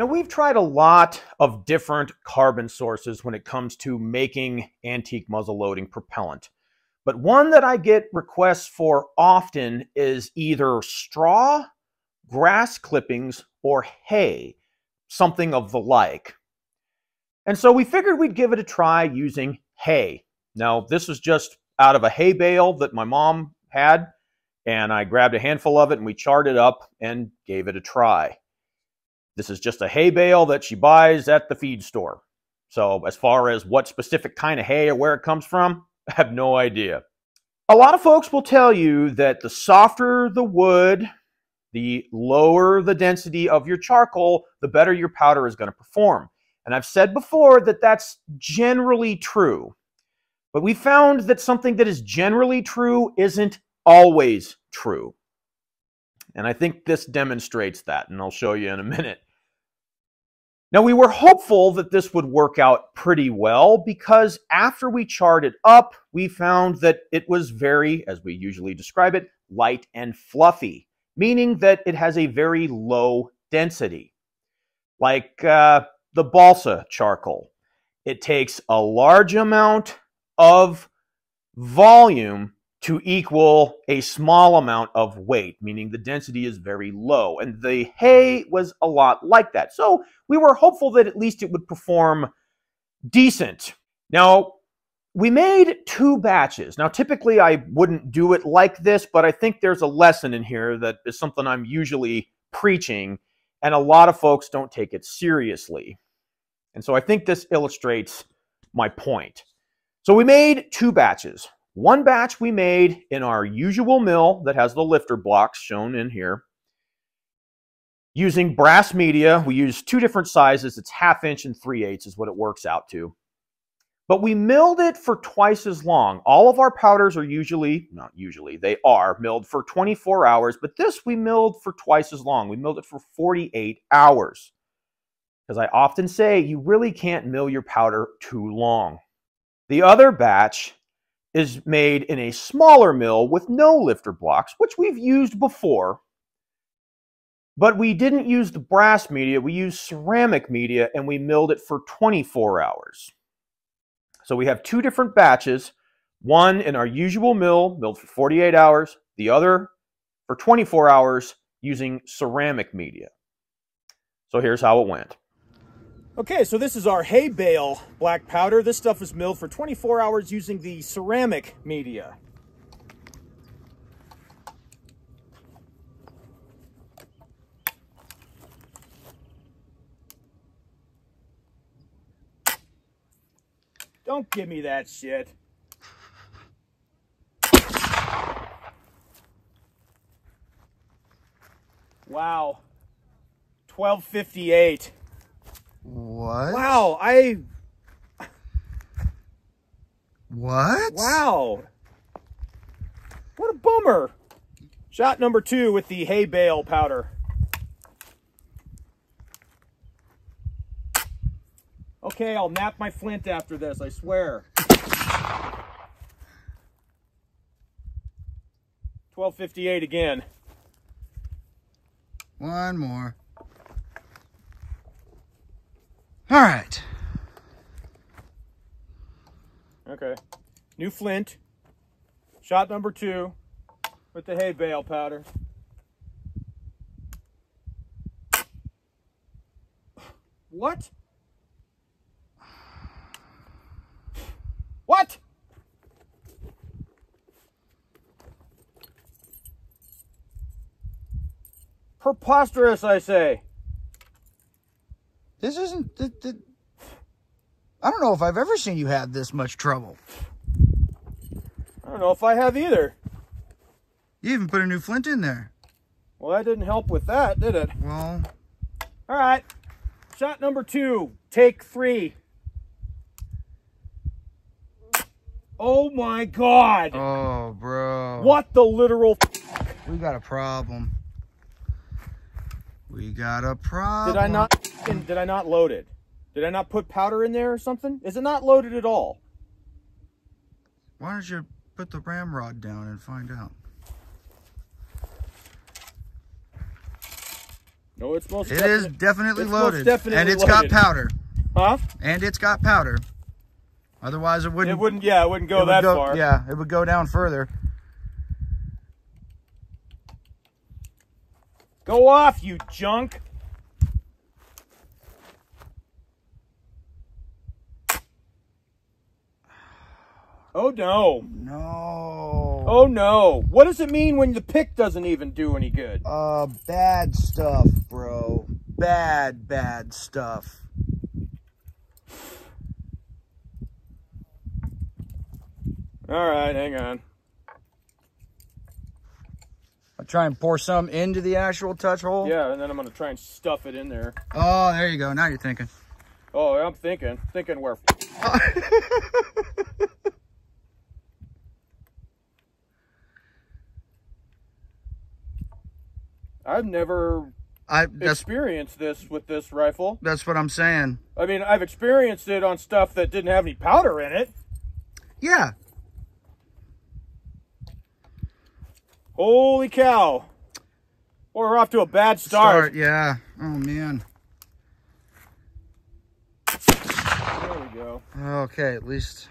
Now, we've tried a lot of different carbon sources when it comes to making antique muzzleloading propellant. But one that I get requests for often is either straw, grass clippings, or hay, something of the like. And so we figured we'd give it a try using hay. Now, this was just out of a hay bale that my mom had, and I grabbed a handful of it and we charred it up and gave it a try. This is just a hay bale that she buys at the feed store. So, as far as what specific kind of hay or where it comes from, I have no idea. A lot of folks will tell you that the softer the wood, the lower the density of your charcoal, the better your powder is going to perform. And I've said before that that's generally true. But we found that something that is generally true isn't always true. And I think this demonstrates that, and I'll show you in a minute. Now, we were hopeful that this would work out pretty well because after we charred it up, we found that it was very, as we usually describe it, light and fluffy, meaning that it has a very low density. Like uh, the balsa charcoal, it takes a large amount of volume to equal a small amount of weight, meaning the density is very low. And the hay was a lot like that. So we were hopeful that at least it would perform decent. Now, we made two batches. Now, typically I wouldn't do it like this, but I think there's a lesson in here that is something I'm usually preaching, and a lot of folks don't take it seriously. And so I think this illustrates my point. So we made two batches. One batch we made in our usual mill that has the lifter blocks shown in here. Using brass media, we use two different sizes. It's half inch and three eighths is what it works out to. But we milled it for twice as long. All of our powders are usually, not usually, they are milled for 24 hours, but this we milled for twice as long. We milled it for 48 hours. Because I often say you really can't mill your powder too long. The other batch is made in a smaller mill with no lifter blocks, which we've used before. But we didn't use the brass media, we used ceramic media and we milled it for 24 hours. So we have two different batches, one in our usual mill, milled for 48 hours, the other for 24 hours using ceramic media. So here's how it went. Okay, so this is our hay bale black powder. This stuff is milled for 24 hours using the ceramic media. Don't give me that shit. Wow. 1258. What? Wow, I. What? Wow. What a bummer. Shot number two with the hay bale powder. Okay, I'll nap my flint after this, I swear. 1258 again. One more. All right. Okay. New flint. Shot number two with the hay bale powder. What? What? Preposterous, I say. This isn't. Th th I don't know if I've ever seen you have this much trouble. I don't know if I have either. You even put a new flint in there. Well, that didn't help with that, did it? Well, All right. Shot number two, take three. Oh my god! oh, bro. What the literal We got a problem. We got a problem. did I not did I not load it? Did I not put powder in there or something? Is it not loaded at all? Why don't you put the ramrod down and find out? No, it's most. It is definitely loaded, definitely and it's loaded. got powder, Huh? and it's got powder. Otherwise, it wouldn't. It wouldn't. Yeah, it wouldn't it go would that go- far. Yeah, it would go down further. Go off, you junk. Oh no. No. Oh no. What does it mean when the pick doesn't even do any good? Uh, bad stuff, bro. Bad, bad stuff. All right, hang on. I try and pour some into the actual touch hole. Yeah, and then I'm gonna try and stuff it in there. Oh, there you go. Now you're thinking. Oh, I'm thinking, thinking where. I've never I experienced this with this rifle. that's what I'm saying. I mean, I've experienced it on stuff that didn't have any powder in it. Yeah. Holy cow. We're off to a bad start. Yeah. Oh man. There we go. Okay, at least.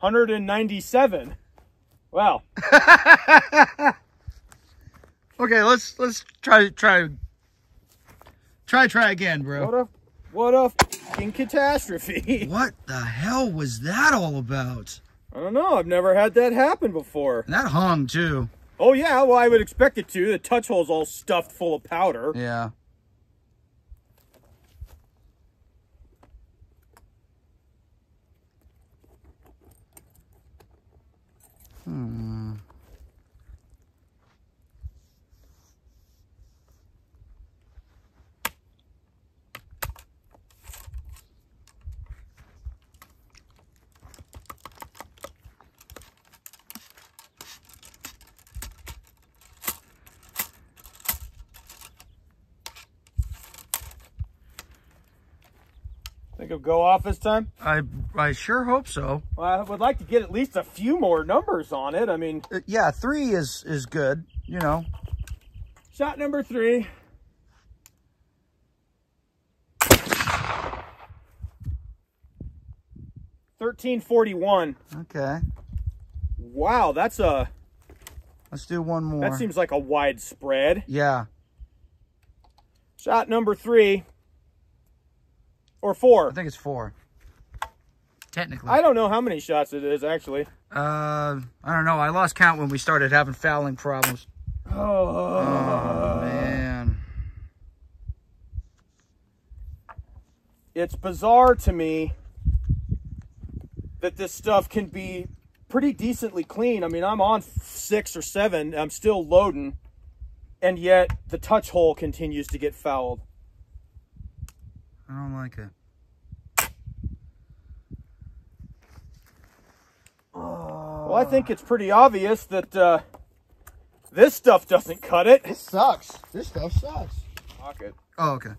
197. Wow. Okay, let's let's try try try try again, bro. What a what a fucking catastrophe. What the hell was that all about? I don't know. I've never had that happen before. And that hung too. Oh yeah, well I would expect it to. The touch hole's all stuffed full of powder. Yeah. Hmm. Think it'll go off this time? I I sure hope so. Well, I would like to get at least a few more numbers on it. I mean, Uh, yeah, three is is good. You know. shot number three. Thirteen forty one. Okay. Wow, that's a Let's do one more. that seems like a wide spread. yeah. Shot number three. Or four. I think it's four. Technically. I don't know how many shots it is actually. Uh, I don't know. I lost count when we started having fouling problems. Oh, Oh man. it's bizarre to me that this stuff can be pretty decently clean. I mean, I'm on six or seven. I'm still loading, and yet the touch hole continues to get fouled. I don't like it. Well, I think it's pretty obvious that uh, this stuff doesn't cut it. It sucks. This stuff sucks. Pocket. Oh, okay.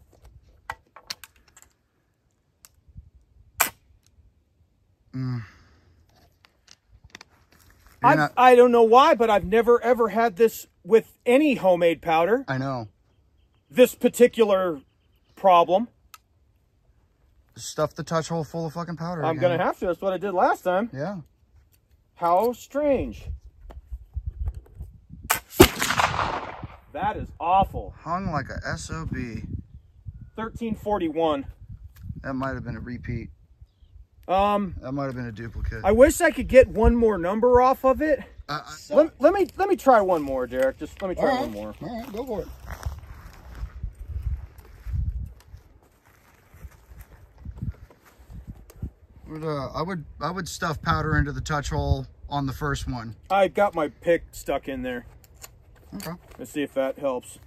Mm. I I don't know why, but I've never ever had this with any homemade powder. I know. This particular problem. Stuff the touch hole full of fucking powder. I'm again. gonna have to. That's what I did last time. Yeah. How strange. That is awful. Hung like a SOB. 1341. That might have been a repeat. Um, That might have been a duplicate. I wish I could get one more number off of it. I- I- Let, let me let me try one more, Derek. Just let me try one more. All right, go for it. Uh, I would I would stuff powder into the touch hole on the first one. I got my pick stuck in there. Okay. Let's see if that helps.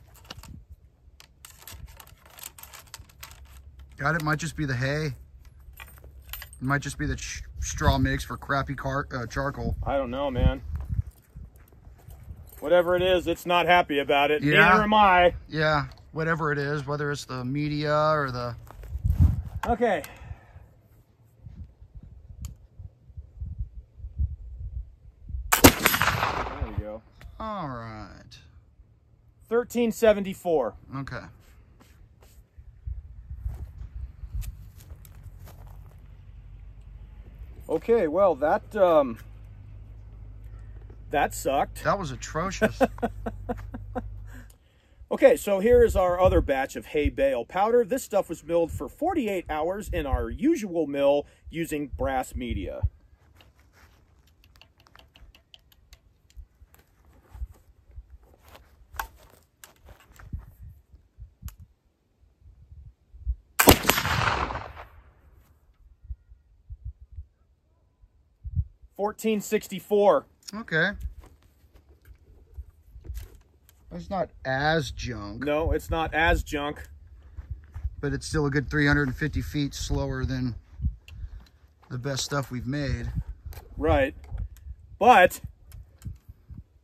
Got it. Might just be the hay. It might just be the straw mix for crappy car uh, charcoal. I don't know, man. Whatever it is, it's not happy about it. Yeah. Neither am I. Yeah, whatever it is, whether it's the media or the Okay. There we go. all right. 1374. Okay. Okay, well that um that sucked. That was atrocious. Okay, so here is our other batch of hay bale powder. This stuff was milled for 48 hours in our usual mill using brass media. Fourteen sixty four. okay. It's not as junk, No, it's not as junk. but it's still a good 350 feet slower than the best stuff we've made. Right. But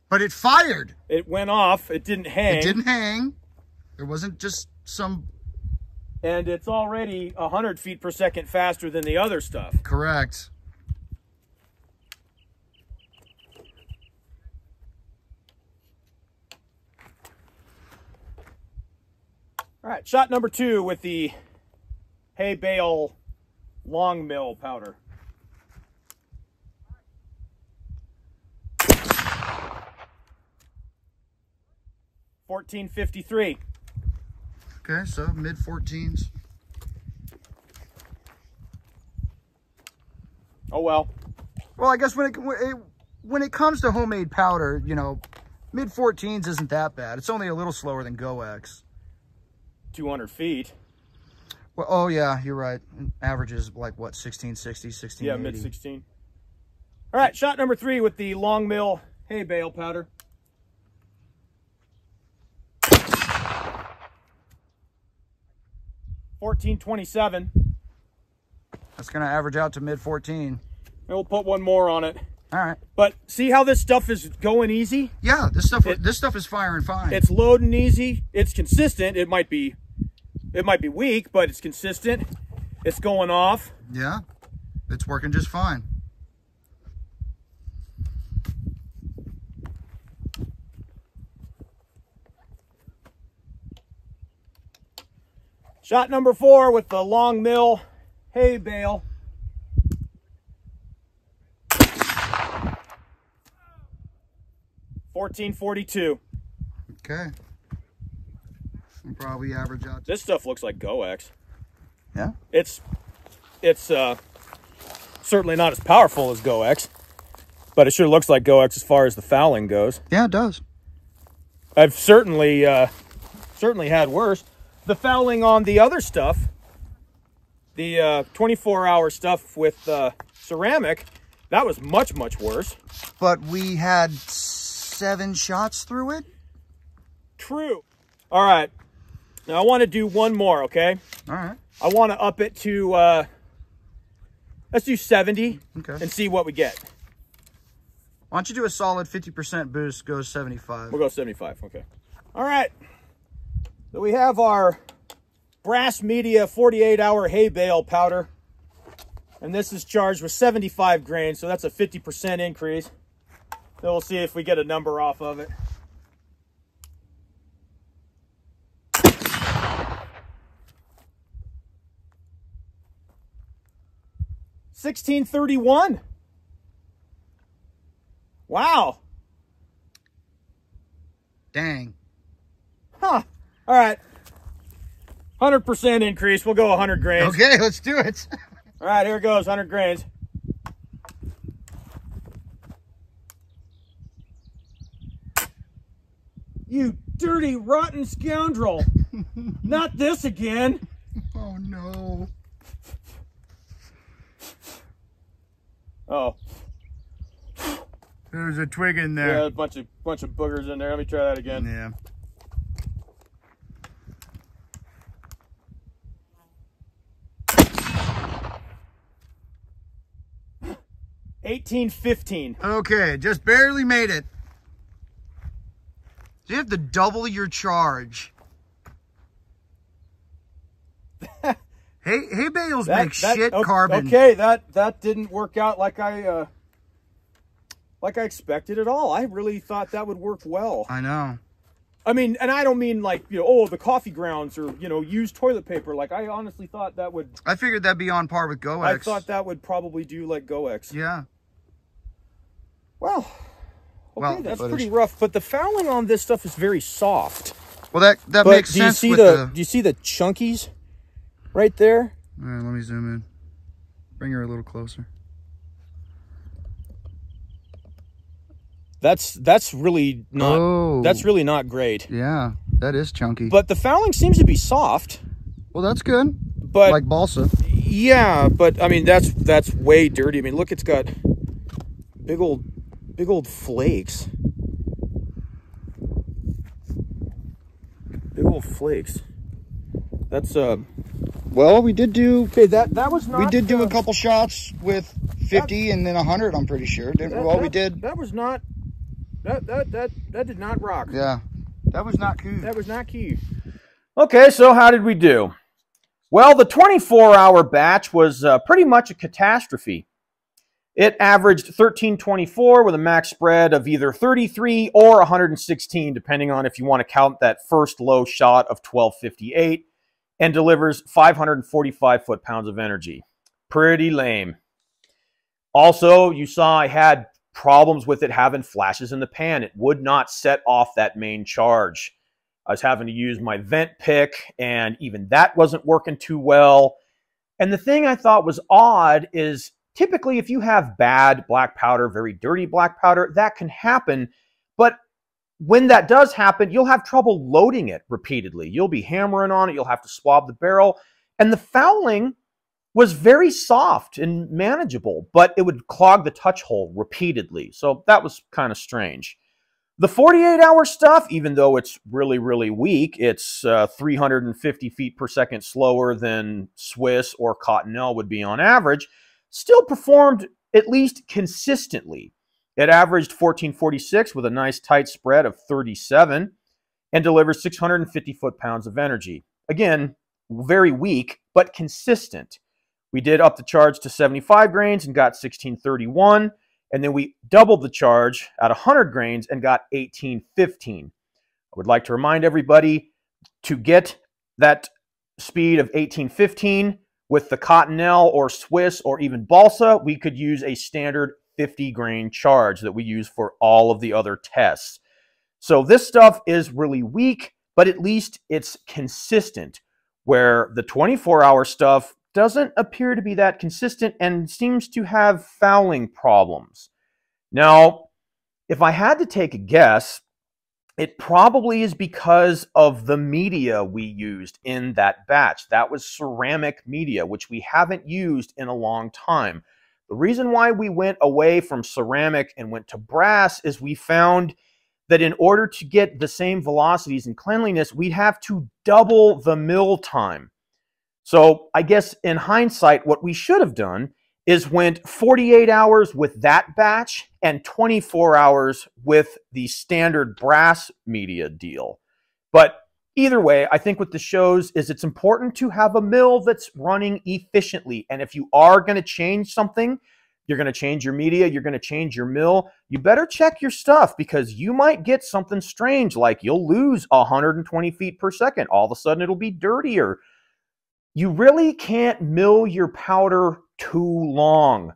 But it fired. it went off. It didn't hang. It didn't hang. There wasn't just some And it's already 100 feet per second faster than the other stuff. correct. All right, shot number two with the hay bale long mill powder. Fourteen fifty three. Okay, so mid fourteens. Oh well. Well, I guess when it when it comes to homemade powder, you know, mid fourteens isn't that bad. It's only a little slower than GoEx. 200 feet. Well, oh yeah, you're right. Averages like what, 1660, 1680? Yeah, mid 16. All right, shot number three with the long mill hay bale powder. Fourteen twenty-seven. That's gonna average out to mid fourteen. We'll put one more on it. All right. But see how this stuff is going easy? Yeah, this stuff It- this stuff is firing fine. It's loading easy. It's consistent. It might be it might be weak, but it's consistent. It's going off. yeah, it's working just fine. Shot number four with the long mill hay bale. Fourteen forty-two. Okay. And probably average out. This stuff looks like GoEx. yeah. It's it's uh certainly not as powerful as GoEx, but it sure looks like GoEx as far as the fouling goes. Yeah, it does. I've certainly uh, certainly had worse. The fouling on the other stuff, the uh, 24-hour stuff with uh, ceramic, that was much much worse. But we had seven shots through it. True. All right. Now I want to do one more. Okay. All right. I want to up it to uh, let's do 70 Okay. and see what we get. Why don't you do a solid 50% boost, go 75. We'll go 75. Okay. All right. So we have our brass media 48 hour hay bale powder. And this is charged with 75 grains, so that's a 50% increase. Then we'll see if we get a number off of it. Sixteen thirty-one. Wow. Dang. Huh. All right. 100% increase. We'll go 100 grains. Okay, let's do it. All right, here it goes. 100 grains. You dirty, rotten scoundrel. Not this again. oh no. Oh, There's a twig in there. yeah, a bunch of bunch of boogers in there. Let me try that again. Yeah. Eighteen fifteen. Okay, just barely made it. You have to double your charge. hey, hay bales make shit o- carbon. Okay, that that didn't work out like I uh, like I expected at all. I really thought that would work well. I know. I mean, and I don't mean like, you know, oh, the coffee grounds or, you know, used toilet paper. Like, I honestly thought that would. I figured that'd be on par with GoEx. I thought that would probably do like GoEx. Yeah. Well, okay, Well, that's but pretty rough. But the fouling on this stuff is very soft. Well, that that But makes do you see with the, the. do you see the chunkies right there? All right, let me zoom in. Bring her a little closer. That's that's really not oh, that's really not great. yeah, that is chunky. But the fouling seems to be soft. well, that's good. But like balsa. yeah, but I mean that's that's way dirty. I mean, look, it's got big old big old flakes. Big old flakes. That's uh Well, we did do okay. That that was not. we did do uh, a couple shots with 50 and then 100. I'm pretty sure. Didn't, that- well, we that- did. That was not. That that that that did not rock. Yeah, that was not cool. That was not key. Okay, so how did we do? Well, the 24 hour batch was uh, pretty much a catastrophe. It averaged 1324 with a max spread of either 33 or 116, depending on if you want to count that first low shot of 1258, and delivers 545 foot pounds of energy. Pretty lame. Also, you saw I had problems with it having flashes in the pan. It would not set off that main charge. I was having to use my vent pick, and even that wasn't working too well. And the thing I thought was odd is typically, if you have bad black powder, very dirty black powder, that can happen. But when that does happen, you'll have trouble loading it repeatedly. You'll be hammering on it, you'll have to swab the barrel. And the fouling was very soft and manageable, but it would clog the touch hole repeatedly. So that was kind of strange. The 48 hour stuff, even though it's really, really weak, it's uh, 350 feet per second slower than Swiss or Cottonelle would be on average, still performed at least consistently. It averaged 1446 with a nice tight spread of 37 and delivers 650 foot pounds of energy. Again, very weak, but consistent. We did up the charge to 75 grains and got 1631. And then we doubled the charge at 100 grains and got 1815. I would like to remind everybody to get that speed of 1815 with the Cottonelle or Swiss or even Balsa, we could use a standard 50 grain charge that we use for all of the other tests. So this stuff is really weak, but at least it's consistent, where the 24 hour stuff doesn't appear to be that consistent and seems to have fouling problems. Now, if I had to take a guess, it probably is because of the media we used in that batch. That was ceramic media, which we haven't used in a long time. The reason why we went away from ceramic and went to brass is we found that in order to get the same velocities and cleanliness, we'd have to double the mill time. So I guess in hindsight, what we should have done is went 48 hours with that batch and 24 hours with the standard brass media deal. But either way, I think what this shows is it's important to have a mill that's running efficiently. And if you are going to change something, you're going to change your media, you're going to change your mill, you better check your stuff because you might get something strange like you'll lose 120 feet per second. All of a sudden, it'll be dirtier you really can't mill your powder too long.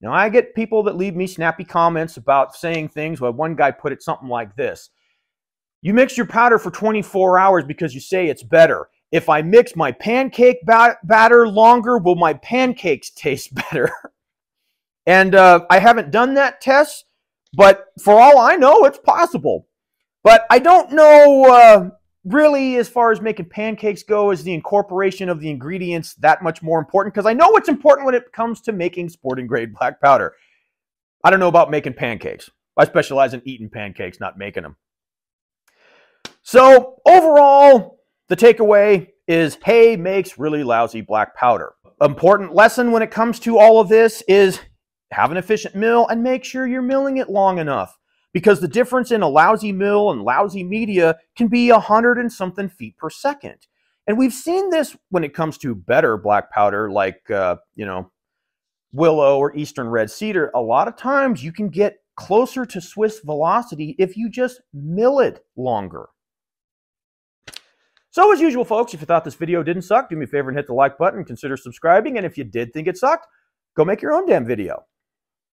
Now, I get people that leave me snappy comments about saying things. Well, one guy put it something like this You mix your powder for 24 hours because you say it's better. If I mix my pancake bat- batter longer, will my pancakes taste better? and uh, I haven't done that test, but for all I know, it's possible. But I don't know. Uh, really, as far as making pancakes go, is the incorporation of the ingredients that much more important? Because I know what's important when it comes to making sporting grade black powder. I don't know about making pancakes. I specialize in eating pancakes, not making them. So, overall, the takeaway is hay makes really lousy black powder. Important lesson when it comes to all of this is have an efficient mill and make sure you're milling it long enough because the difference in a lousy mill and lousy media can be a hundred and something feet per second. And we've seen this when it comes to better black powder, like, uh, you know, willow or eastern red cedar. A lot of times you can get closer to Swiss velocity if you just mill it longer. So as usual, folks, if you thought this video didn't suck, do me a favor and hit the like button. Consider subscribing. And if you did think it sucked, go make your own damn video.